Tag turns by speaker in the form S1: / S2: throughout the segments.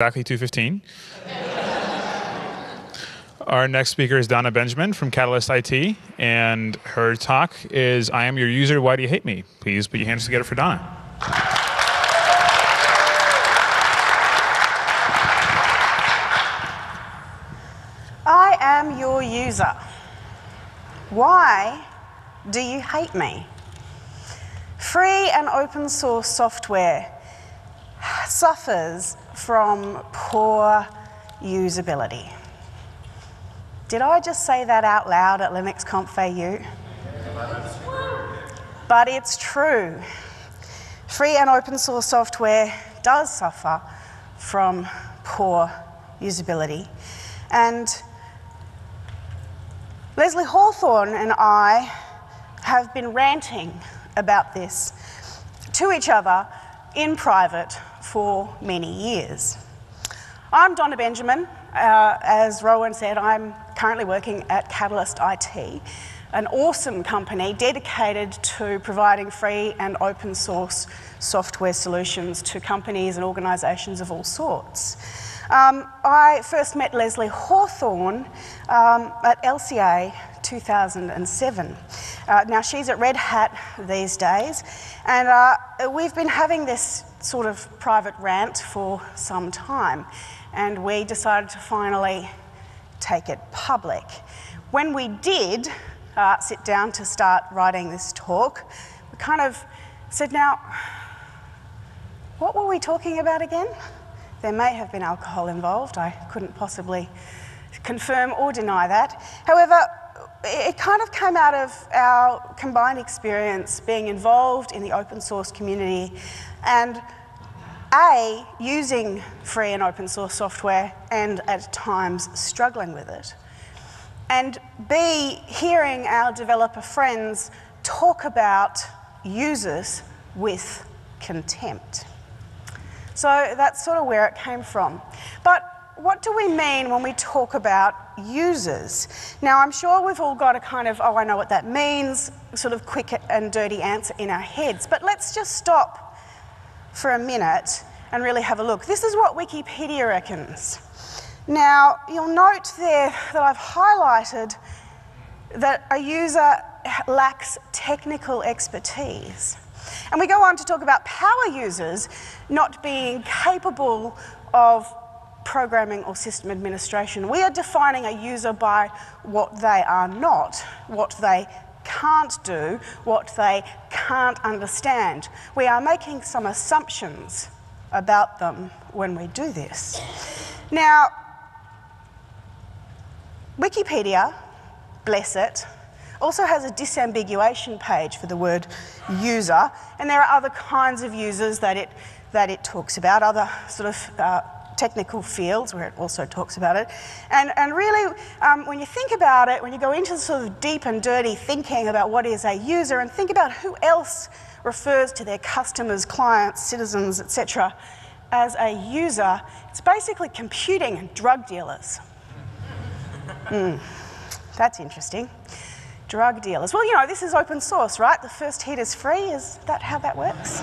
S1: exactly 215. Our next speaker is Donna Benjamin from Catalyst IT, and her talk is I am your user, why do you hate me? Please put your hands together for Donna.
S2: I am your user. Why do you hate me? Free and open source software suffers from poor usability. Did I just say that out loud at LinuxConf AU? But it's true. Free and open source software does suffer from poor usability. And Leslie Hawthorn and I have been ranting about this to each other in private for many years. I'm Donna Benjamin. Uh, as Rowan said, I'm currently working at Catalyst IT, an awesome company dedicated to providing free and open source software solutions to companies and organisations of all sorts. Um, I first met Leslie Hawthorn um, at LCA 2007. Uh, now, she's at Red Hat these days, and uh, we've been having this sort of private rant for some time, and we decided to finally take it public. When we did uh, sit down to start writing this talk, we kind of said, now, what were we talking about again? There may have been alcohol involved. I couldn't possibly confirm or deny that. However, it kind of came out of our combined experience being involved in the open source community and A, using free and open source software and at times struggling with it, and B, hearing our developer friends talk about users with contempt. So that's sort of where it came from. But what do we mean when we talk about users? Now, I'm sure we've all got a kind of, oh, I know what that means, sort of quick and dirty answer in our heads. But let's just stop for a minute and really have a look. This is what Wikipedia reckons. Now, you'll note there that I've highlighted that a user lacks technical expertise. And we go on to talk about power users not being capable of programming or system administration. We are defining a user by what they are not, what they can't do, what they can't understand. We are making some assumptions about them when we do this. Now, Wikipedia, bless it, also has a disambiguation page for the word user, and there are other kinds of users that it, that it talks about, other sort of uh, technical fields where it also talks about it. And, and really, um, when you think about it, when you go into the sort of deep and dirty thinking about what is a user and think about who else refers to their customers, clients, citizens, etc., as a user, it's basically computing and drug dealers. Mm, that's interesting. Drug dealers. Well, you know, this is open source, right? The first hit is free. Is that how that works?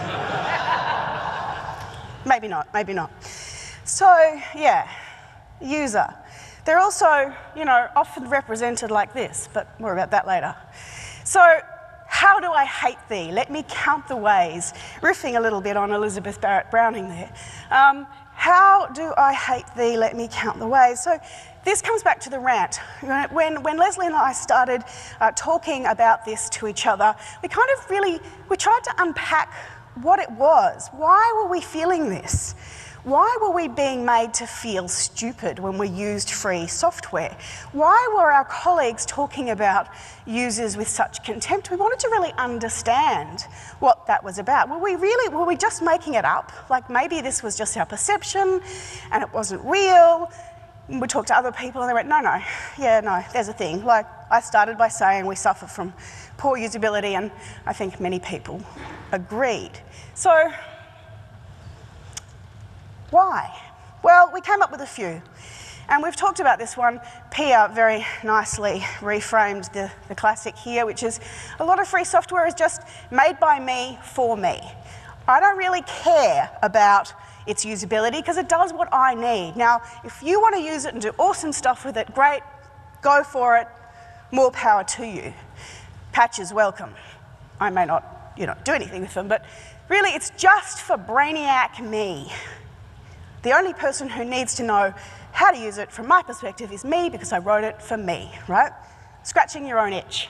S2: maybe not, maybe not. So, yeah, user. They're also, you know, often represented like this, but more about that later. So, how do I hate thee? Let me count the ways. Riffing a little bit on Elizabeth Barrett Browning there. Um, how do I hate thee? Let me count the ways. So, this comes back to the rant. When, when Leslie and I started uh, talking about this to each other, we kind of really, we tried to unpack what it was. Why were we feeling this? Why were we being made to feel stupid when we used free software? Why were our colleagues talking about users with such contempt? We wanted to really understand what that was about. Were we really, were we just making it up? Like maybe this was just our perception and it wasn't real? we talked to other people and they went, no, no, yeah, no, there's a thing. Like I started by saying we suffer from poor usability and I think many people agreed. So why? Well, we came up with a few. And we've talked about this one. Pia very nicely reframed the, the classic here, which is a lot of free software is just made by me for me. I don't really care about its usability because it does what I need. Now, if you want to use it and do awesome stuff with it, great, go for it, more power to you. Patches welcome. I may not, you know, do anything with them, but really it's just for brainiac me. The only person who needs to know how to use it from my perspective is me because I wrote it for me, right? Scratching your own itch.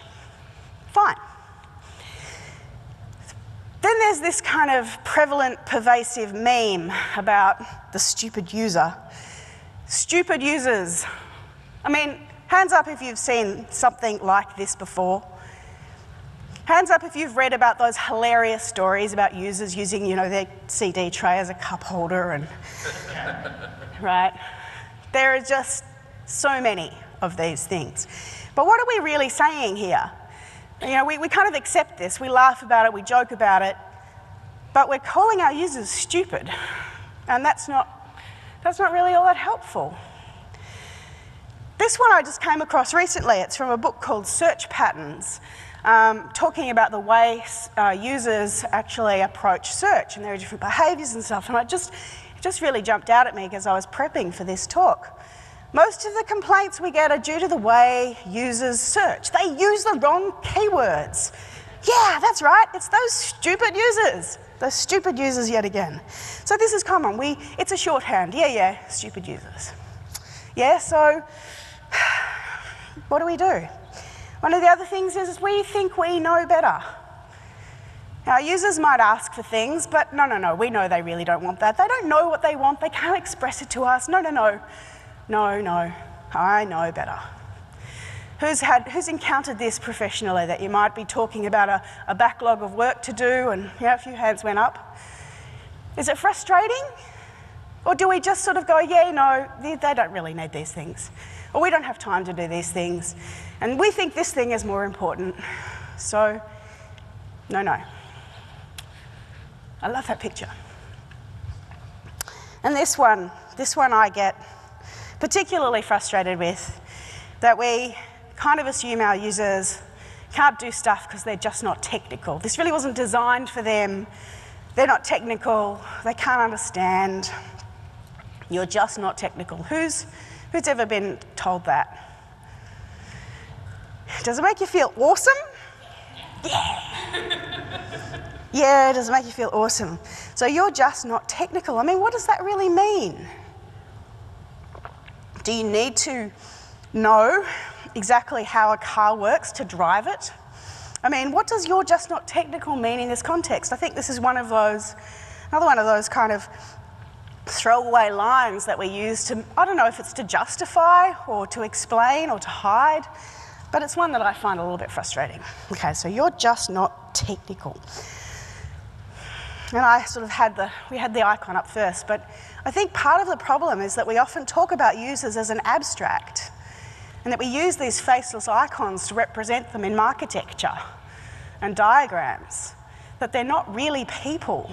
S2: Fine. Then there's this kind of prevalent, pervasive meme about the stupid user. Stupid users. I mean, hands up if you've seen something like this before. Hands up if you've read about those hilarious stories about users using, you know, their CD tray as a cup holder and right. There are just so many of these things. But what are we really saying here? You know, we, we kind of accept this, we laugh about it, we joke about it, but we're calling our users stupid. And that's not, that's not really all that helpful. This one I just came across recently. It's from a book called Search Patterns, um, talking about the way uh, users actually approach search and there are different behaviours and stuff. And I just, it just really jumped out at me because I was prepping for this talk. Most of the complaints we get are due to the way users search. They use the wrong keywords. Yeah, that's right, it's those stupid users. Those stupid users yet again. So this is common. We, it's a shorthand. Yeah, yeah, stupid users. Yeah, so what do we do? One of the other things is we think we know better. Our users might ask for things, but no, no, no, we know they really don't want that. They don't know what they want, they can't express it to us. No, no, no. No, no, I know better. Who's, had, who's encountered this professionally that you might be talking about a, a backlog of work to do and yeah, a few hands went up? Is it frustrating? Or do we just sort of go, yeah, no, they, they don't really need these things? Or we don't have time to do these things. And we think this thing is more important. So, no, no. I love that picture. And this one, this one I get particularly frustrated with that we kind of assume our users can't do stuff because they're just not technical. This really wasn't designed for them. They're not technical. They can't understand. You're just not technical. Who's, who's ever been told that? Does it make you feel awesome? Yeah. yeah, does it make you feel awesome? So you're just not technical. I mean, what does that really mean? Do you need to know exactly how a car works to drive it? I mean, what does you're just not technical mean in this context? I think this is one of those, another one of those kind of throwaway lines that we use to, I don't know if it's to justify or to explain or to hide, but it's one that I find a little bit frustrating. Okay, so you're just not technical. And I sort of had the, we had the icon up first, but I think part of the problem is that we often talk about users as an abstract and that we use these faceless icons to represent them in architecture and diagrams, that they're not really people.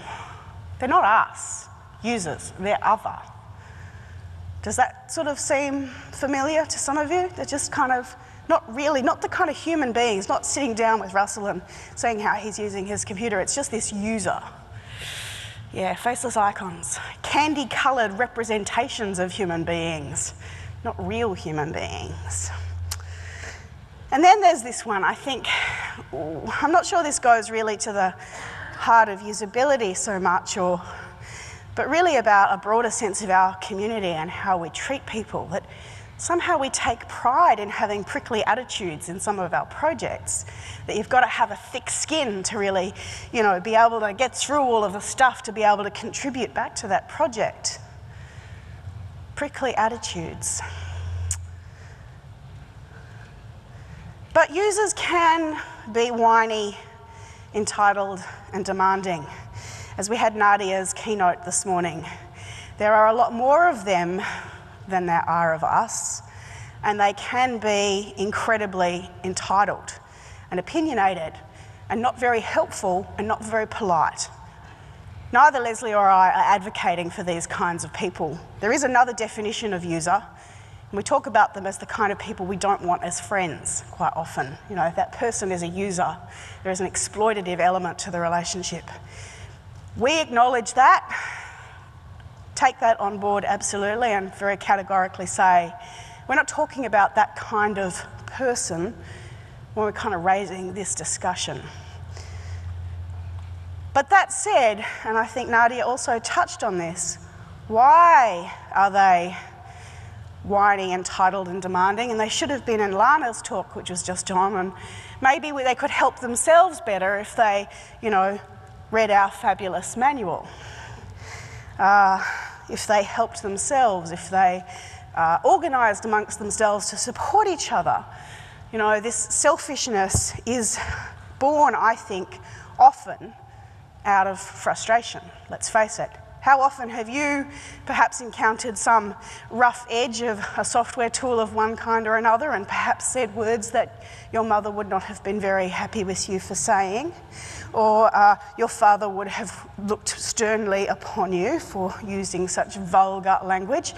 S2: They're not us, users, they're other. Does that sort of seem familiar to some of you? They're just kind of not really, not the kind of human beings, not sitting down with Russell and saying how he's using his computer. It's just this user. Yeah, faceless icons, candy coloured representations of human beings, not real human beings. And then there's this one, I think, ooh, I'm not sure this goes really to the heart of usability so much, or, but really about a broader sense of our community and how we treat people. That somehow we take pride in having prickly attitudes in some of our projects. That you've got to have a thick skin to really, you know, be able to get through all of the stuff to be able to contribute back to that project. Prickly attitudes. But users can be whiny, entitled, and demanding. As we had Nadia's keynote this morning, there are a lot more of them than there are of us, and they can be incredibly entitled and opinionated and not very helpful and not very polite. Neither Leslie or I are advocating for these kinds of people. There is another definition of user, and we talk about them as the kind of people we don't want as friends quite often. You know, if that person is a user, there is an exploitative element to the relationship. We acknowledge that, take that on board absolutely and very categorically say we're not talking about that kind of person when we're kind of raising this discussion. But that said, and I think Nadia also touched on this, why are they whiny, entitled, and demanding? And they should have been in Lana's talk, which was just on, and maybe they could help themselves better if they, you know, read our fabulous manual. Uh, if they helped themselves, if they uh, organised amongst themselves to support each other. You know, this selfishness is born, I think, often out of frustration, let's face it. How often have you perhaps encountered some rough edge of a software tool of one kind or another and perhaps said words that your mother would not have been very happy with you for saying? or uh, your father would have looked sternly upon you for using such vulgar language.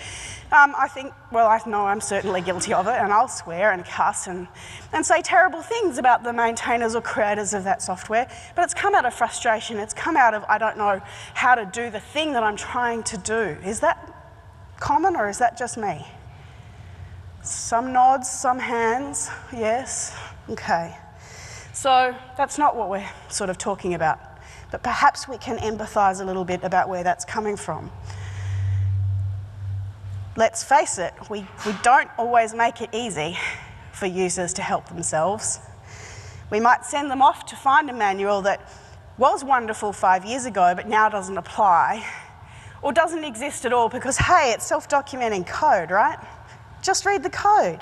S2: Um, I think, well, I know I'm certainly guilty of it, and I'll swear and cuss and, and say terrible things about the maintainers or creators of that software, but it's come out of frustration. It's come out of, I don't know how to do the thing that I'm trying to do. Is that common, or is that just me? Some nods, some hands, yes, okay. So that's not what we're sort of talking about. But perhaps we can empathise a little bit about where that's coming from. Let's face it, we, we don't always make it easy for users to help themselves. We might send them off to find a manual that was wonderful five years ago but now doesn't apply or doesn't exist at all because, hey, it's self documenting code, right? Just read the code.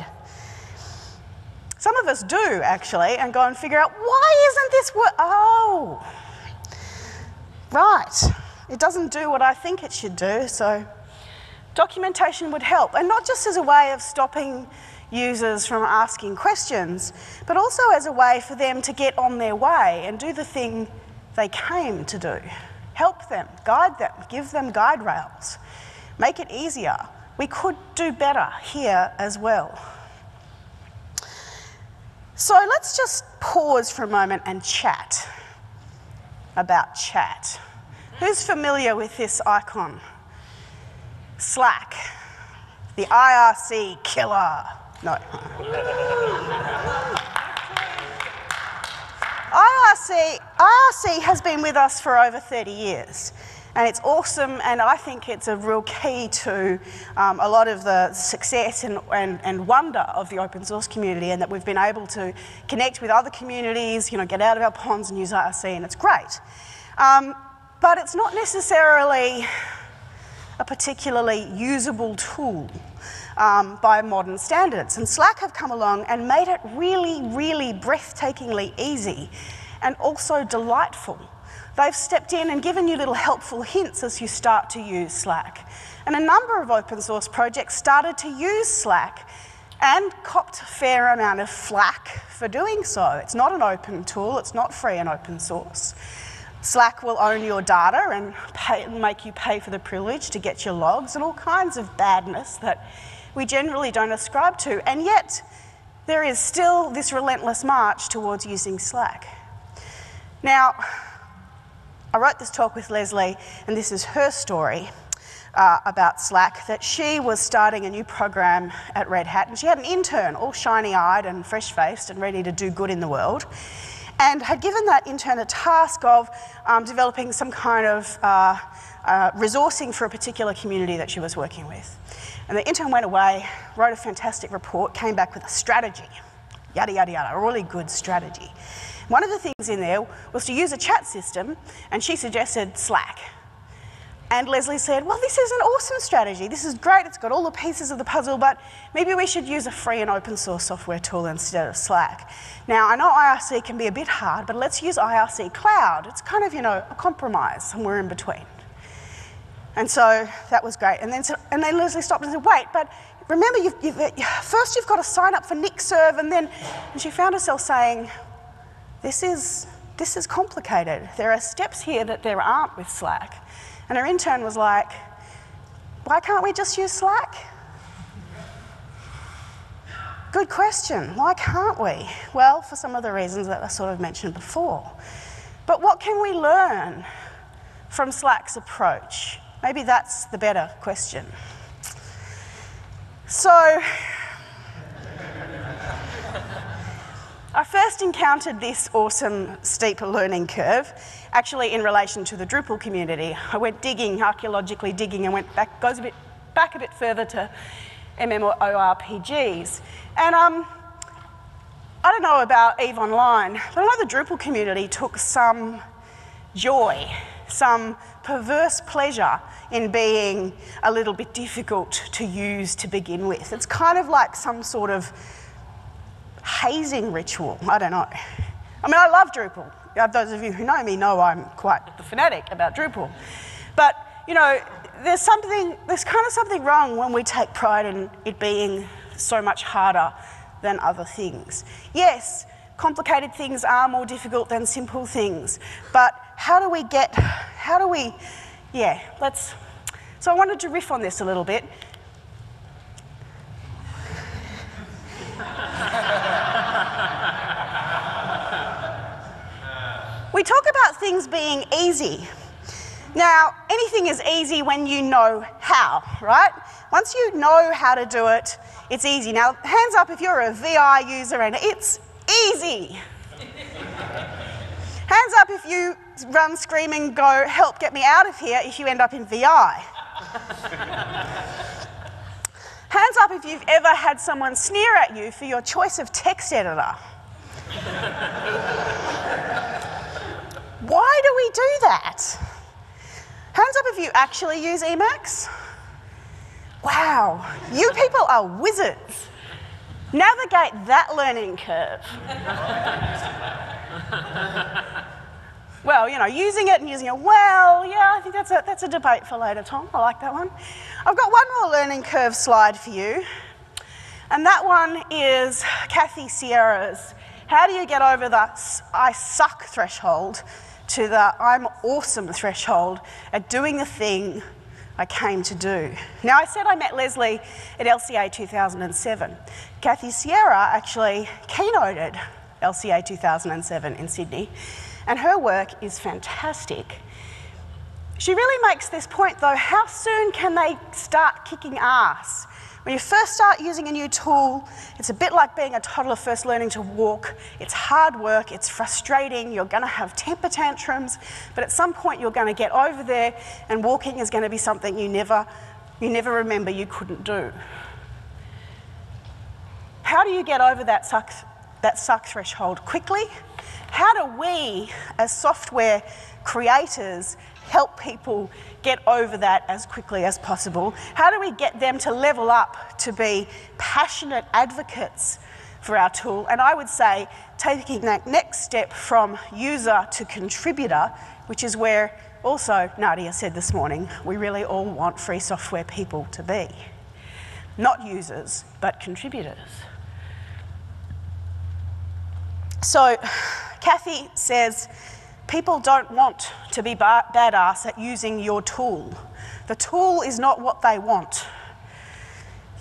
S2: Some of us do actually, and go and figure out why isn't this what? Oh, right. It doesn't do what I think it should do, so documentation would help. And not just as a way of stopping users from asking questions, but also as a way for them to get on their way and do the thing they came to do. Help them, guide them, give them guide rails, make it easier. We could do better here as well. So let's just pause for a moment and chat about chat. Who's familiar with this icon? Slack, the IRC killer. No. IRC, IRC has been with us for over 30 years. And it's awesome, and I think it's a real key to um, a lot of the success and, and, and, wonder of the open source community, and that we've been able to connect with other communities, you know, get out of our ponds and use IRC, and it's great. Um, but it's not necessarily a particularly usable tool um, by modern standards. And Slack have come along and made it really, really breathtakingly easy and also delightful They've stepped in and given you little helpful hints as you start to use Slack. And a number of open source projects started to use Slack and copped a fair amount of flack for doing so. It's not an open tool, it's not free and open source. Slack will own your data and pay, make you pay for the privilege to get your logs and all kinds of badness that we generally don't ascribe to. And yet, there is still this relentless march towards using Slack. Now, I wrote this talk with Leslie, and this is her story. Uh, about Slack that she was starting a new program at Red Hat, and she had an intern, all shiny eyed and fresh faced and ready to do good in the world, and had given that intern a task of um, developing some kind of uh, uh, resourcing for a particular community that she was working with. And the intern went away, wrote a fantastic report, came back with a strategy yada, yada, yada, a really good strategy. One of the things in there was to use a chat system, and she suggested Slack. And Leslie said, Well, this is an awesome strategy. This is great. It's got all the pieces of the puzzle, but maybe we should use a free and open source software tool instead of Slack. Now, I know IRC can be a bit hard, but let's use IRC Cloud. It's kind of, you know, a compromise somewhere in between. And so that was great. And then, and then Leslie stopped and said, Wait, but remember, you've, you've, first you've got to sign up for NickServ, and then and she found herself saying, this is, this is complicated. There are steps here that there aren't with Slack. And our intern was like, why can't we just use Slack? Good question. Why can't we? Well, for some of the reasons that I sort of mentioned before. But what can we learn from Slack's approach Maybe that's the better question. So, I first encountered this awesome steep learning curve actually in relation to the Drupal community. I went digging, archaeologically digging, and went back, goes a bit back a bit further to MMORPGs. And um, I don't know about EVE Online, but I know the Drupal community took some joy, some perverse pleasure in being a little bit difficult to use to begin with. It's kind of like some sort of hazing ritual. I don't know. I mean, I love Drupal. Those of you who know me know I'm quite the fanatic about Drupal. But, you know, there's something, there's kind of something wrong when we take pride in it being so much harder than other things. Yes, complicated things are more difficult than simple things, but how do we get, how do we, yeah, let's, so I wanted to riff on this a little bit. We talk about things being easy. Now, anything is easy when you know how, right? Once you know how to do it, it's easy. Now, hands up if you're a VI user and it's easy. hands up if you run screaming, go, help, get me out of here if you end up in VI. Hands up if you've ever had someone sneer at you for your choice of text editor. Why do we do that? Hands up if you actually use Emacs. Wow, you people are wizards. Navigate that learning curve. Well, you know, using it and using it well, yeah, I think that's a, that's a debate for later, Tom. I like that one. I've got one more learning curve slide for you, and that one is Kathy Sierra's How do you get over the I suck threshold to the I'm awesome threshold at doing the thing I came to do. Now, I said I met Leslie at LCA 2007. Kathy Sierra actually keynoted LCA 2007 in Sydney, and her work is fantastic. She really makes this point though how soon can they start kicking ass? When you first start using a new tool, it's a bit like being a toddler first learning to walk. It's hard work, it's frustrating, you're going to have temper tantrums, but at some point you're going to get over there and walking is going to be something you never, you never remember you couldn't do. How do you get over that suck, that suck threshold quickly? How do we, as software creators, help people get over that as quickly as possible? How do we get them to level up to be passionate advocates for our tool? And I would say taking that next step from user to contributor, which is where also Nadia said this morning, we really all want free software people to be. Not users, but contributors. So, Kathy says, People don't want to be badass at using your tool. The tool is not what they want.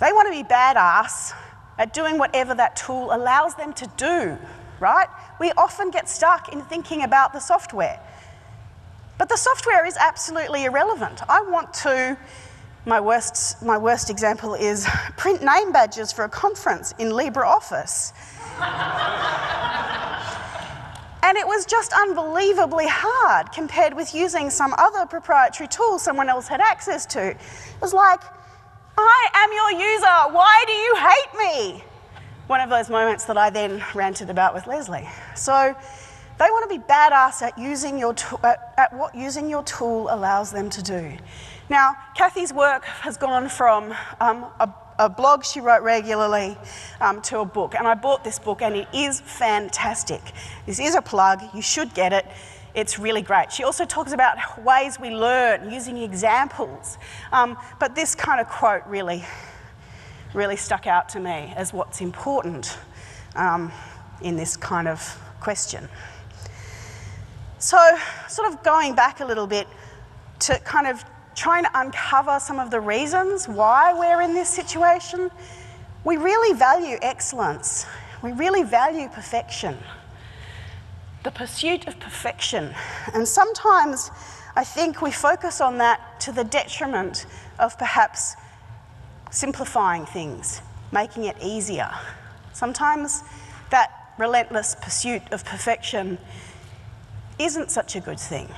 S2: They want to be badass at doing whatever that tool allows them to do, right? We often get stuck in thinking about the software. But the software is absolutely irrelevant. I want to, my worst, my worst example is print name badges for a conference in LibreOffice. And it was just unbelievably hard compared with using some other proprietary tool someone else had access to. It was like, I am your user, why do you hate me? One of those moments that I then ranted about with Leslie. So they want to be badass at, using your at, at what using your tool allows them to do. Now, Kathy's work has gone from um, a a blog she wrote regularly um, to a book. And I bought this book, and it is fantastic. This is a plug, you should get it. It's really great. She also talks about ways we learn using examples. Um, but this kind of quote really, really stuck out to me as what's important um, in this kind of question. So, sort of going back a little bit to kind of trying to uncover some of the reasons why we're in this situation. We really value excellence, we really value perfection. The pursuit of perfection. And sometimes I think we focus on that to the detriment of perhaps simplifying things, making it easier. Sometimes that relentless pursuit of perfection isn't such a good thing.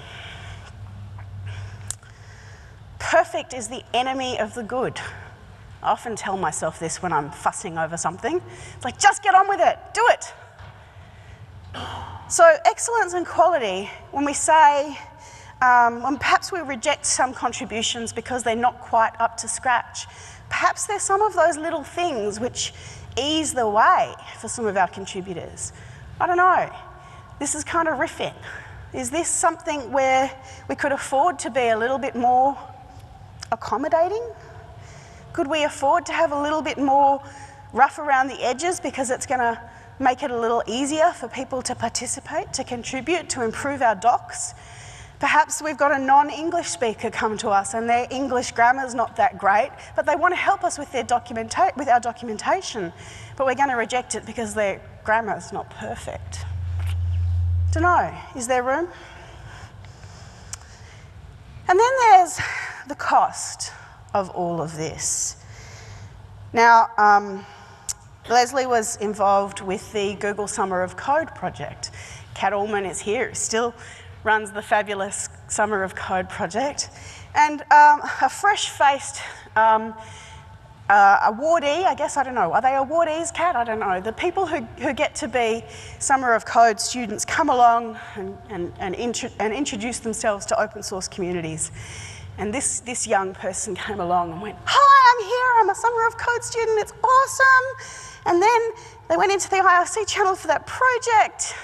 S2: Perfect is the enemy of the good. I often tell myself this when I'm fussing over something. It's like, just get on with it, do it. So, excellence and quality, when we say, um, when perhaps we reject some contributions because they're not quite up to scratch, perhaps there's some of those little things which ease the way for some of our contributors. I don't know. This is kind of riffing. Is this something where we could afford to be a little bit more accommodating? Could we afford to have a little bit more rough around the edges because it's going to make it a little easier for people to participate, to contribute, to improve our docs? Perhaps we've got a non English speaker come to us and their English grammar is not that great, but they want to help us with, their documenta- with our documentation, but we're going to reject it because their grammar is not perfect. Don't know, is there room? And then there's the cost of all of this. Now, um, Leslie was involved with the Google Summer of Code project. Cat Allman is here, still runs the fabulous Summer of Code project. And um, a fresh faced um, uh, awardee, I guess, I don't know, are they awardees, Kat? I don't know. The people who, who get to be Summer of Code students come along and, and, and, intro, and introduce themselves to open source communities. And this, this young person came along and went, Hi, I'm here, I'm a Summer of Code student, it's awesome. And then they went into the IRC channel for that project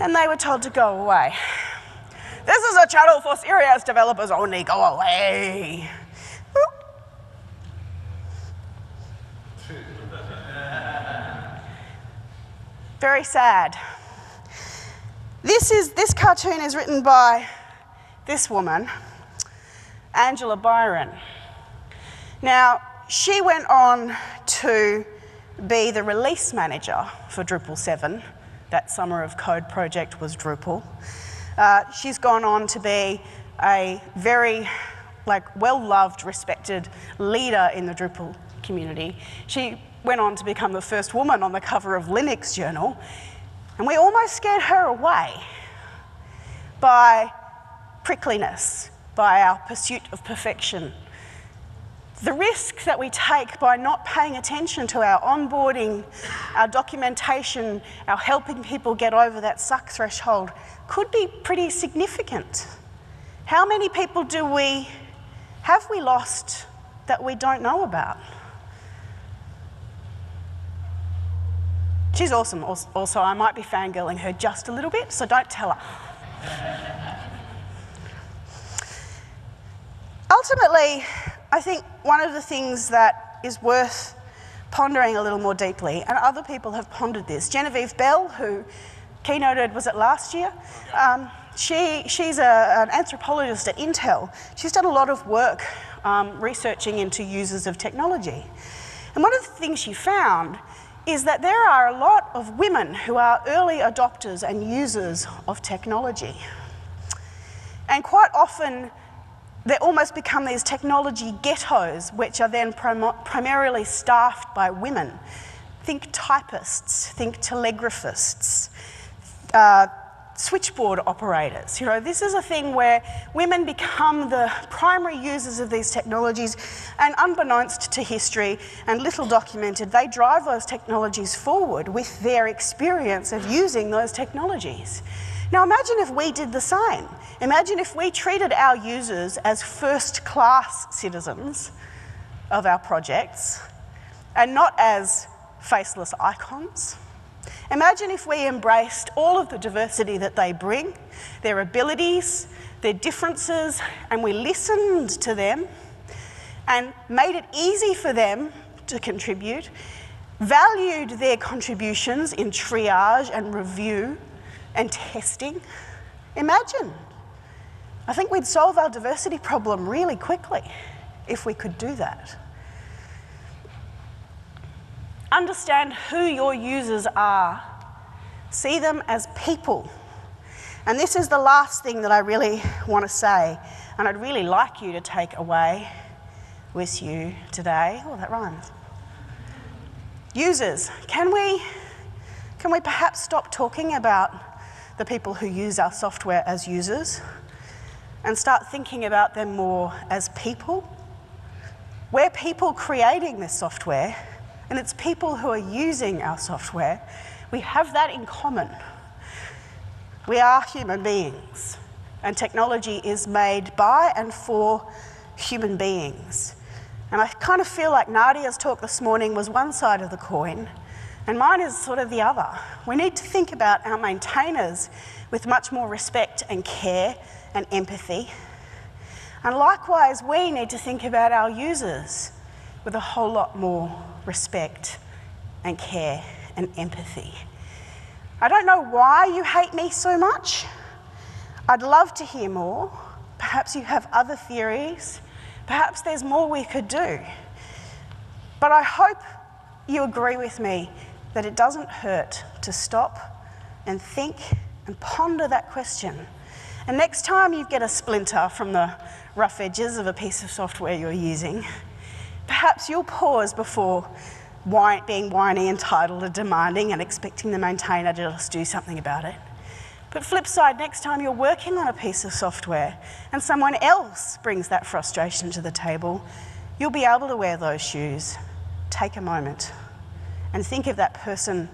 S2: and they were told to go away. This is a channel for serious developers only, go away. Very sad. This, is, this cartoon is written by this woman, Angela Byron. Now, she went on to be the release manager for Drupal 7. That Summer of Code project was Drupal. Uh, she's gone on to be a very like well-loved, respected leader in the Drupal community. She went on to become the first woman on the cover of Linux Journal, and we almost scared her away by prickliness, by our pursuit of perfection. The risk that we take by not paying attention to our onboarding, our documentation, our helping people get over that suck threshold could be pretty significant. How many people do we have we lost that we don't know about? She's awesome, also. I might be fangirling her just a little bit, so don't tell her. Ultimately, I think one of the things that is worth pondering a little more deeply, and other people have pondered this, Genevieve Bell, who keynoted, was it last year? Um, she, she's a, an anthropologist at Intel. She's done a lot of work um, researching into users of technology. And one of the things she found is that there are a lot of women who are early adopters and users of technology. And quite often, they almost become these technology ghettos, which are then prim primarily staffed by women. Think typists, think telegraphists, uh, switchboard operators. You know, this is a thing where women become the primary users of these technologies, and unbeknownst to history and little documented, they drive those technologies forward with their experience of using those technologies. Now imagine if we did the same. Imagine if we treated our users as first class citizens of our projects and not as faceless icons. Imagine if we embraced all of the diversity that they bring, their abilities, their differences, and we listened to them and made it easy for them to contribute, valued their contributions in triage and review and testing. Imagine. I think we'd solve our diversity problem really quickly if we could do that. Understand who your users are. See them as people. And this is the last thing that I really want to say, and I'd really like you to take away with you today. Oh, that rhymes. Users, can we, can we perhaps stop talking about the people who use our software as users and start thinking about them more as people? We're people creating this software, and it's people who are using our software. We have that in common. We are human beings, and technology is made by and for human beings. And I kind of feel like Nadia's talk this morning was one side of the coin, and mine is sort of the other. We need to think about our maintainers with much more respect and care and empathy and likewise, we need to think about our users with a whole lot more respect and care and empathy. I don't know why you hate me so much. I'd love to hear more. Perhaps you have other theories. Perhaps there's more we could do. But I hope you agree with me that it doesn't hurt to stop and think and ponder that question. And next time you get a splinter from the rough edges of a piece of software you're using, perhaps you'll pause before being whiny, entitled, or demanding and expecting the maintainer to just do something about it. But flip side, next time you're working on a piece of software and someone else brings that frustration to the table, you'll be able to wear those shoes. Take a moment and think of that person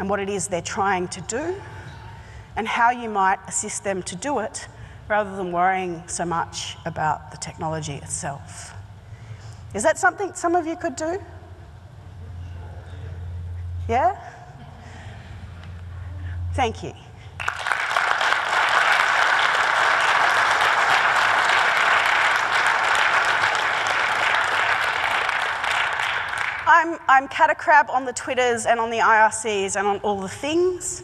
S2: and what it is they're trying to do and how you might assist them to do it rather than worrying so much about the technology itself. Is that something some of you could do? Yeah? Thank you. I'm, I'm Kattekrab on the Twitters and on the IRCs and on all the things.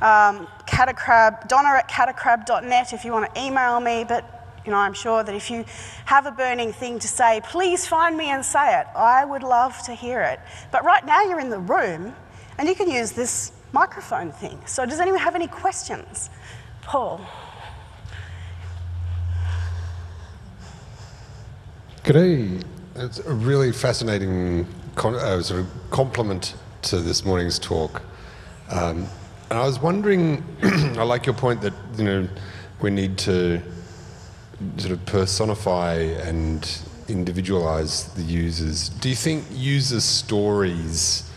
S2: Um, kattekrab, donna at kattekrab.net if you want to email me, but you know, I'm sure that if you have a burning thing to say, please find me and say it. I would love to hear it. But right now you're in the room and you can use this microphone thing. So does anyone have any questions? Paul.
S3: G'day. It's a really fascinating uh, sort of compliment to this morning's talk. Um, and I was wondering, I like your point that you know we need to sort of personify and individualize the users. Do you think user stories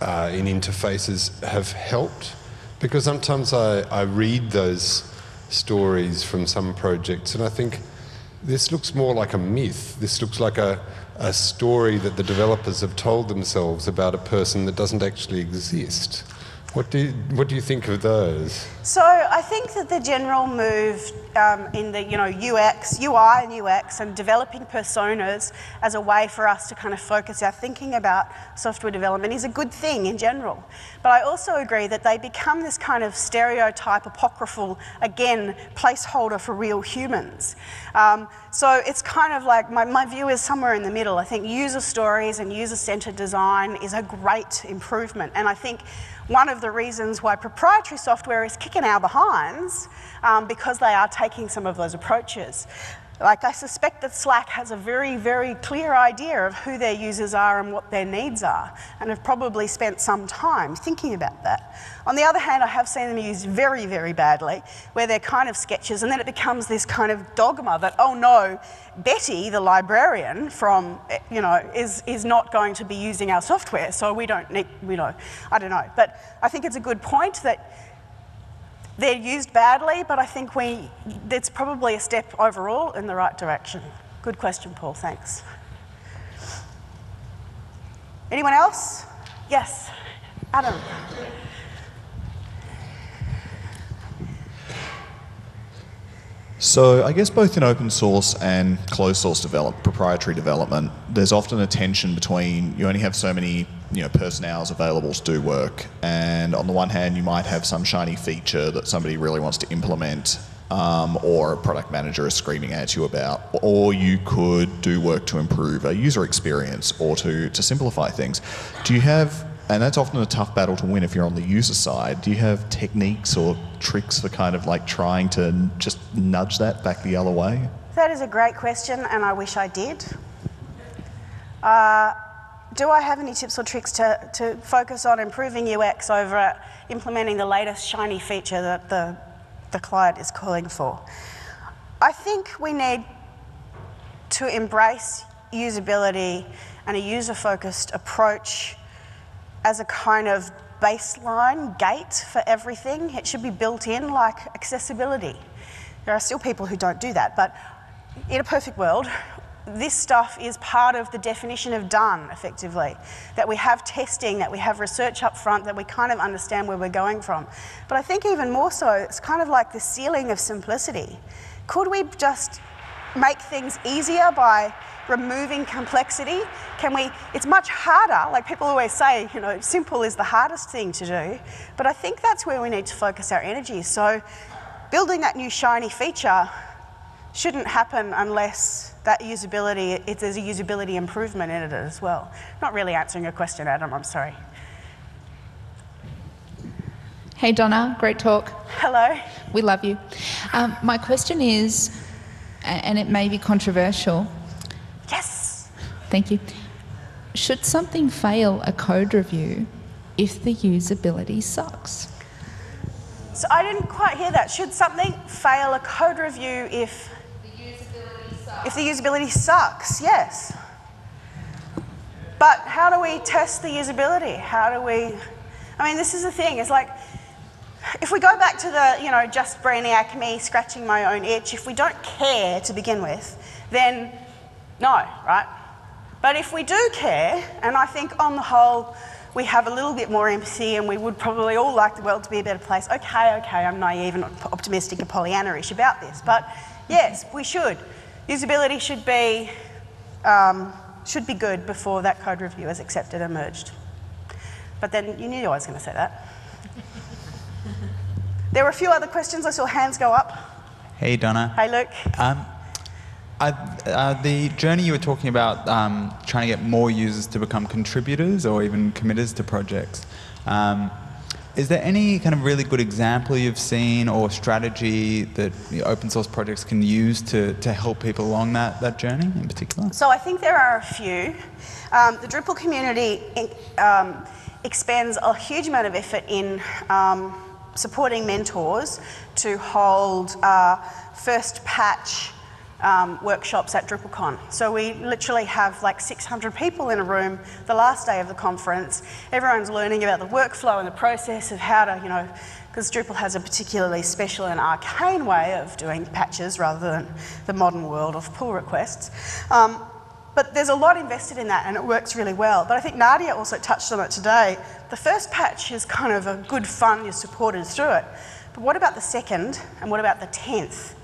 S3: uh, in interfaces have helped? Because sometimes I, I read those stories from some projects and I think this looks more like a myth. This looks like a, a story that the developers have told themselves about a person that doesn't actually exist. What do you, what do you think of those?
S2: So I think that the general move um, in the you know UX, UI and UX, and developing personas as a way for us to kind of focus our thinking about software development is a good thing in general. But I also agree that they become this kind of stereotype, apocryphal, again, placeholder for real humans. Um, so it's kind of like my, my view is somewhere in the middle. I think user stories and user-centered design is a great improvement, and I think one of the reasons why proprietary software is kicking our behinds um, because they are taking some of those approaches. Like I suspect that Slack has a very, very clear idea of who their users are and what their needs are, and have probably spent some time thinking about that. On the other hand, I have seen them used very, very badly, where they're kind of sketches, and then it becomes this kind of dogma that, oh no, Betty, the librarian from, you know, is, is not going to be using our software, so we don't need, you know, I don't know. But I think it's a good point that they're used badly, but I think we, it's probably a step overall in the right direction. Good question, Paul, thanks. Anyone else? Yes, Adam.
S4: So I guess both in open source and closed source develop, proprietary development, there's often a tension between you only have so many you know personnels available to do work, and on the one hand you might have some shiny feature that somebody really wants to implement, um, or a product manager is screaming at you about, or you could do work to improve a user experience or to to simplify things. Do you have and that's often a tough battle to win if you're on the user side. Do you have techniques or tricks for kind of like trying to just nudge that back the other way?
S2: That is a great question, and I wish I did. Uh, do I have any tips or tricks to, to focus on improving UX over implementing the latest shiny feature that the, the client is calling for? I think we need to embrace usability and a user focused approach as a kind of baseline gate for everything. It should be built in like accessibility. There are still people who don't do that, but in a perfect world, this stuff is part of the definition of done effectively. That we have testing, that we have research up front, that we kind of understand where we're going from. But I think even more so, it's kind of like the ceiling of simplicity. Could we just make things easier by removing complexity? Can we, it's much harder, like people always say, you know, simple is the hardest thing to do, but I think that's where we need to focus our energy. So building that new shiny feature shouldn't happen unless that usability, it, there's a usability improvement in it as well. Not really answering your question, Adam, I'm sorry.
S5: Hey Donna, great talk.
S2: Hello.
S5: We love you. Um, my question is, and it may be controversial. Thank you. Should something fail a code review if the usability sucks?
S2: So I didn't quite hear that. Should something fail a code review if if the usability sucks? Yes. But how do we test the usability? How do we? I mean, this is the thing. It's like if we go back to the you know just brainiac me scratching my own itch. If we don't care to begin with, then no, right? But if we do care, and I think on the whole we have a little bit more empathy and we would probably all like the world to be a better place, okay, okay, I'm naive and optimistic and Pollyanna-ish about this, but yes, we should. Usability should be, um, should be good before that code review is accepted and merged. But then you knew I was going to say that. there were a few other questions. I saw hands go up.
S6: Hey, Donna.
S2: Hey, Luke.
S6: Um, the journey you were talking about, um, trying to get more users to become contributors or even committers to projects. Um, is there any kind of really good example you've seen or strategy that open source projects can use to, to help people along that, that journey in particular?
S2: So I think there are a few. Um, the Drupal community um, expends a huge amount of effort in um, supporting mentors to hold uh, first patch um, workshops at DrupalCon. So we literally have like 600 people in a room the last day of the conference. Everyone's learning about the workflow and the process of how to, you know, because Drupal has a particularly special and arcane way of doing patches rather than the modern world of pull requests. Um, but there's a lot invested in that and it works really well. But I think Nadia also touched on it today. The first patch is kind of a good fun, you're supported through it. But what about the second and what about the tenth?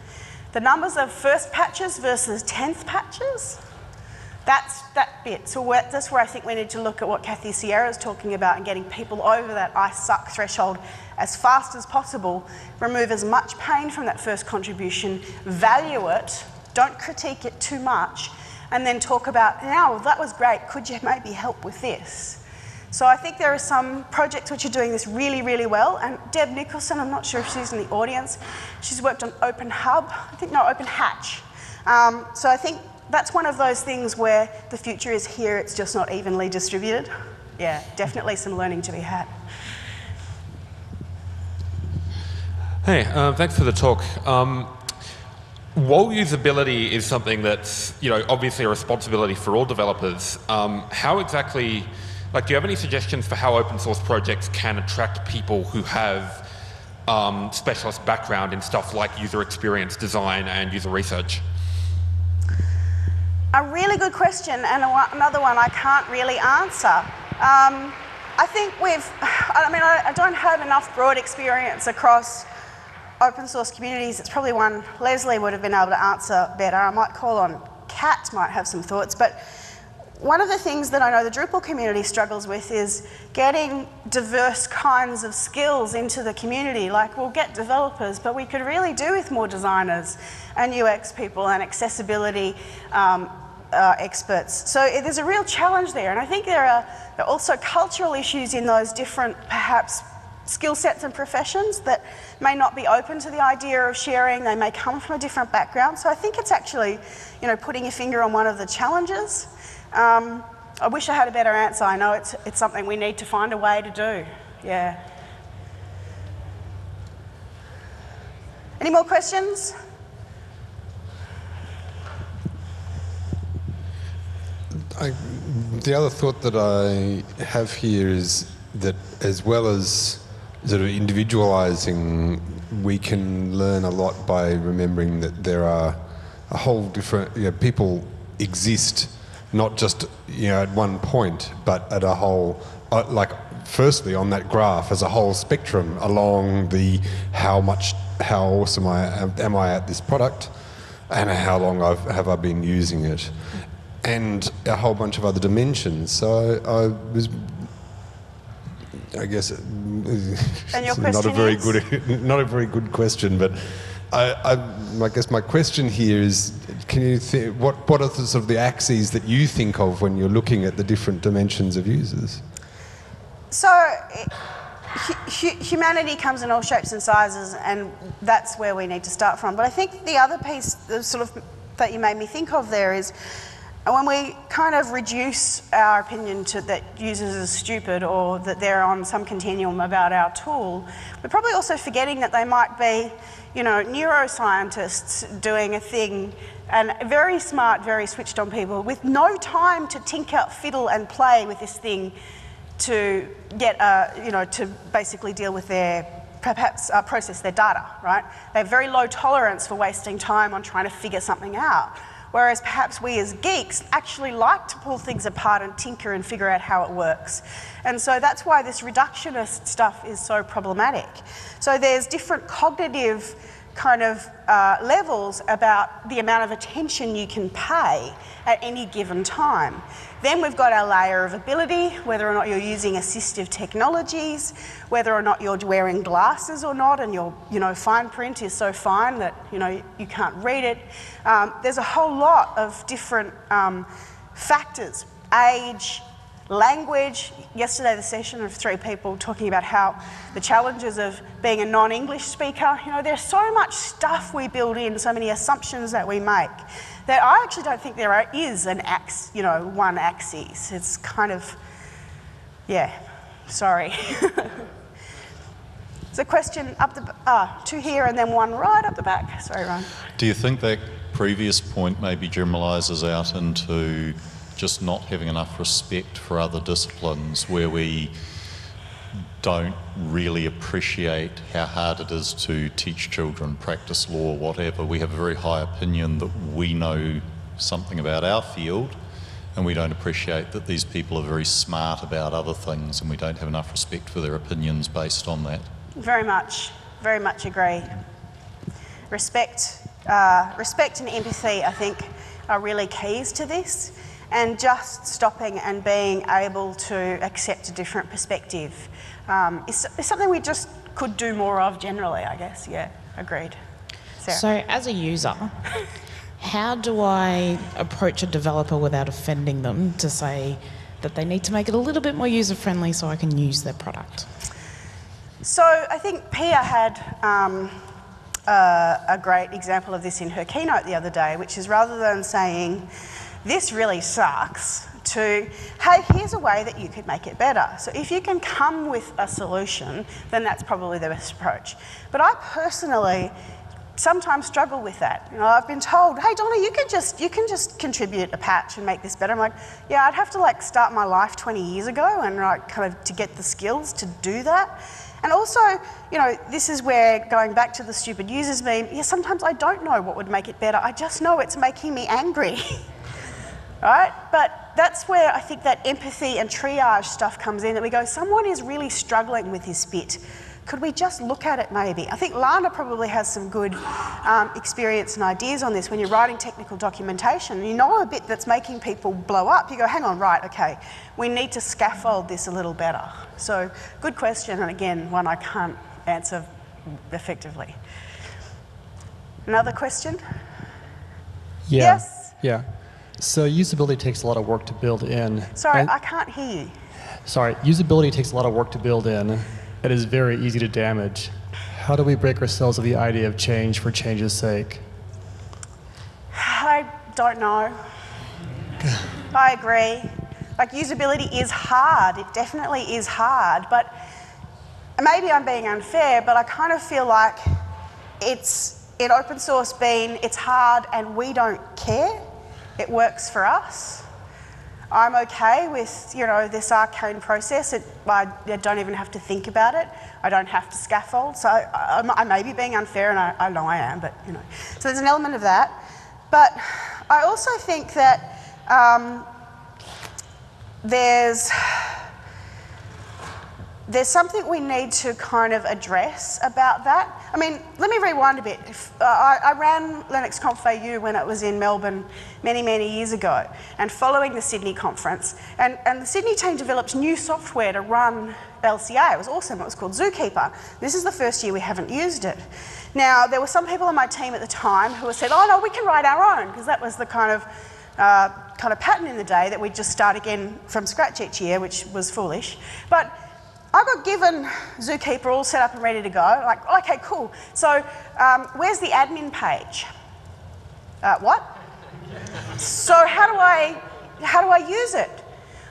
S2: The numbers of first patches versus 10th patches, that's that bit. So that's where I think we need to look at what Kathy Sierra is talking about and getting people over that I suck threshold as fast as possible. Remove as much pain from that first contribution, value it, don't critique it too much, and then talk about, now that was great, could you maybe help with this? So I think there are some projects which are doing this really, really well. And Deb Nicholson, I'm not sure if she's in the audience, she's worked on Open Hub, I think, no, Open Hatch. Um, so I think that's one of those things where the future is here, it's just not evenly distributed. Yeah, definitely some learning to be had.
S7: Hey, uh, thanks for the talk. Um, usability is something that's, you know, obviously a responsibility for all developers, um, how exactly, like, do you have any suggestions for how open source projects can attract people who have um, specialist background in stuff like user experience design and user research?
S2: A really good question, and another one I can't really answer. Um, I think we've, I mean, I, don't have enough broad experience across open source communities. It's probably one Leslie would have been able to answer better. I might call on Cat, might have some thoughts, but one of the things that I know the Drupal community struggles with is getting diverse kinds of skills into the community. Like, we'll get developers, but we could really do with more designers and UX people and accessibility um, uh, experts. So there's a real challenge there, and I think there are There are also cultural issues in those different, perhaps, skill sets and professions that may not be open to the idea of sharing. They may come from a different background. So I think it's actually, you know, putting your finger on one of the challenges. Um, I wish I had a better answer. I know it's, it's something we need to find a way to do. Yeah. Any more questions?
S3: I, the other thought that I have here is that as well as sort of individualizing, we can learn a lot by remembering that there are a whole different, you know, people exist not just, you know, at one point, but at a whole, uh, like, firstly on that graph as a whole spectrum along the how much, how awesome I am, am I at this product and how long I've, have I been using it and a whole bunch of other dimensions. So I, I was, I guess, not a very
S2: is?
S3: good, not a very good question, but I, I, I guess my question here is, can you think what what are the sort of the axes that you think of when you're looking at the different dimensions of users?
S2: So, hu- hu- humanity comes in all shapes and sizes, and that's where we need to start from. But I think the other piece, the sort of that you made me think of there, is uh, when we kind of reduce our opinion to that users are stupid or that they're on some continuum about our tool, we're probably also forgetting that they might be, you know, neuroscientists doing a thing and very smart, very switched on people with no time to tinker, fiddle, and play with this thing to get, uh, you know, to basically deal with their, perhaps uh, process their data, right? They have very low tolerance for wasting time on trying to figure something out. Whereas perhaps we as geeks actually like to pull things apart and tinker and figure out how it works. And so that's why this reductionist stuff is so problematic. So there's different cognitive kind of uh, levels about the amount of attention you can pay at any given time. Then we've got our layer of ability, whether or not you're using assistive technologies, whether or not you're wearing glasses or not, and your you know fine print is so fine that you know you can't read it. Um, there's a whole lot of different um, factors: age, language. Yesterday, the session of three people talking about how the challenges of being a non-English speaker. You know, there's so much stuff we build in, so many assumptions that we make. That I actually don't think there are- is an ax, you know, one axis. It's kind of, yeah. Sorry. There's a question up the ah, two here and then one right up the back. Sorry, Ryan.
S8: Do you think that previous point maybe generalises out into just not having enough respect for other disciplines where we don't really appreciate how hard it is to teach children, practice law, whatever? We have a very high opinion that we know something about our field and we don't appreciate that these people are very smart about other things and we don't have enough respect for their opinions based on that.
S2: Very much, very much agree. Respect, uh, respect and empathy, I think, are really keys to this. And just stopping and being able to accept a different perspective um, is, is something we just could do more of generally, I guess. Yeah, agreed. Sarah.
S9: So, as a user, how do I approach a developer without offending them to say that they need to make it a little bit more user friendly so I can use their product?
S2: So I think Pia had um, uh, a great example of this in her keynote the other day, which is rather than saying, this really sucks, to, hey, here's a way that you could make it better. So if you can come with a solution, then that's probably the best approach. But I personally sometimes struggle with that. You know, I've been told, hey Donna, you can just you can just contribute a patch and make this better. I'm like, yeah, I'd have to like start my life 20 years ago and like kind of to get the skills to do that. And also, you know, this is where going back to the stupid users meme, yeah, sometimes I don't know what would make it better. I just know it's making me angry. right? But that's where I think that empathy and triage stuff comes in that we go, someone is really struggling with this bit. Could we just look at it maybe? I think Lana probably has some good um, experience and ideas on this when you're writing technical documentation. You know a bit that's making people blow up. You go, hang on, right, okay, we need to scaffold this a little better. So, good question, and again, one I can't answer effectively. Another question?
S10: Yeah.
S2: Yes?
S10: Yeah. So usability takes a lot of work to build in.
S2: Sorry,
S10: and-
S2: I can't hear you.
S10: Sorry, usability takes a lot of work to build in. It is very easy to damage. How do we break ourselves of the idea of change for change's sake?
S2: I don't know. I agree. Like, usability is hard. It definitely is hard. But maybe I'm being unfair, but I kind of feel like it's in open source being it's hard and we don't care. It works for us. I'm okay with, you know, this arcane process. It, I, I don't even have to think about it. I don't have to scaffold. So I, I may be being unfair, and I, I know I am, but, you know. So there's an element of that. But I also think that um, there's there's something we need to kind of address about that. I mean, let me rewind a bit. If, uh, I, I ran Linux Conf AU when it was in Melbourne many, many years ago, and following the Sydney conference. And, and the Sydney team developed new software to run LCA. It was awesome. It was called Zookeepr. This is the first year we haven't used it. Now, there were some people on my team at the time who said, oh, no, we can write our own, because that was the kind of uh, kind of pattern in the day that we'd just start again from scratch each year, which was foolish. But I got given Zookeepr all set up and ready to go. Like, okay, cool. So, um, where's the admin page? Uh, what? So how do I how do I use it?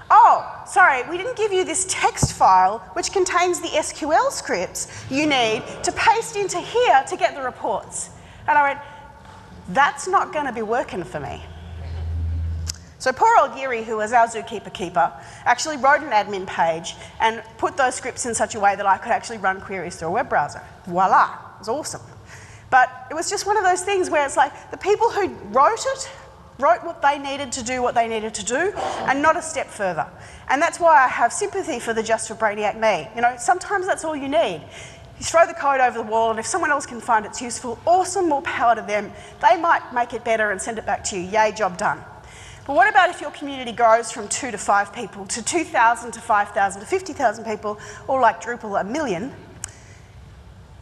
S2: Oh, sorry, we didn't give you this text file which contains the SQL scripts you need to paste into here to get the reports. And I went, that's not going to be working for me. So poor old Geary, who was our zookeeper keeper, actually wrote an admin page and put those scripts in such a way that I could actually run queries through a web browser. Voila, it was awesome. But it was just one of those things where it's like the people who wrote it wrote what they needed to do what they needed to do and not a step further. And that's why I have sympathy for the Just for Brainiac me. You know, sometimes that's all you need. You throw the code over the wall, and if someone else can find it's useful, awesome, more power to them. They might make it better and send it back to you. Yay, job done. But what about if your community grows from two to five people to 2,000 to 5,000 to 50,000 people, or like Drupal, a million?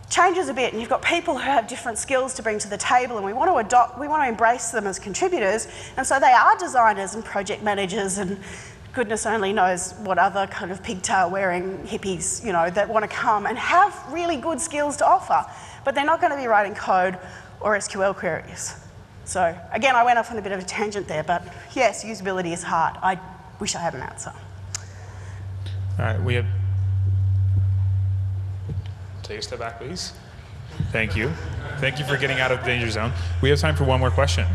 S2: Changes a bit, and you've got people who have different skills to bring to the table, and we want to adopt, we want to embrace them as contributors, and so they are designers and project managers and goodness only knows what other kind of pigtail wearing hippies, you know, that want to come and have really good skills to offer, but they're not going to be writing code or SQL queries. So again, I went off on a bit of a tangent there, but yes, usability is hard. I wish I had an answer.
S1: All right, we have. Take a step back, please. Thank you. Thank you for getting out of the danger zone. We have time for one more question.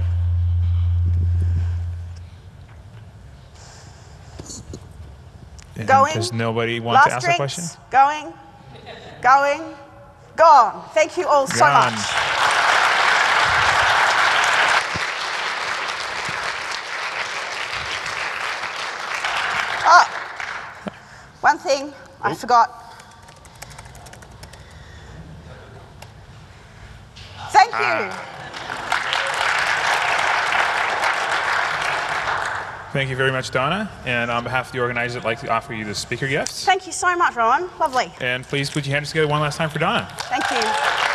S1: And
S2: Going.
S1: Does nobody want
S2: Last
S1: to ask
S2: drinks.
S1: a question?
S2: Going. Going. Gone. Thank you all so much. Oh, one thing I oh. forgot. Thank you. Ah.
S1: Thank you very much, Donna. And on behalf of the organizers, I'd like to offer you the speaker gifts.
S2: Thank you so much, Rowan. Lovely.
S1: And please put your hands together one last time for Donna.
S2: Thank you.